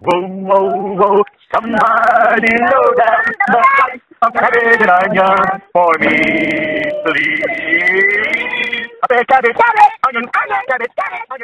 Whoa, whoa, whoa, somebody load up the price of cabbage and onion for me, please. Cabbage, cabbage, cabbage, onion, onion, cabbage, cabbage, onion, onion.